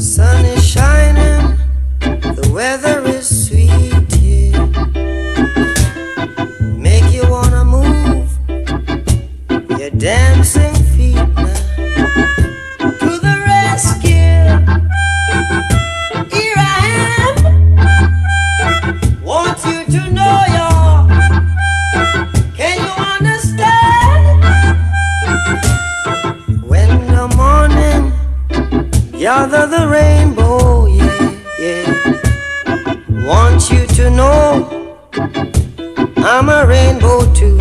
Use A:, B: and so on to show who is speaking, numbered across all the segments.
A: Sunny over the rainbow, yeah, yeah. Want you to know I'm a rainbow too.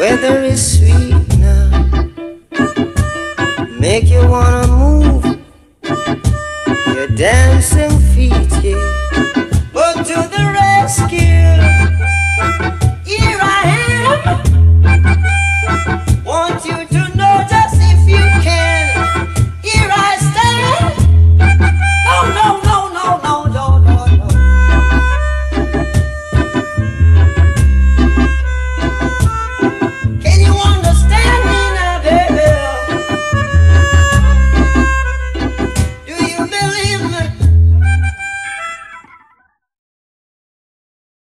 A: Weather is sweet now. Make you wanna move your dancing feet, yeah. But to the rescue,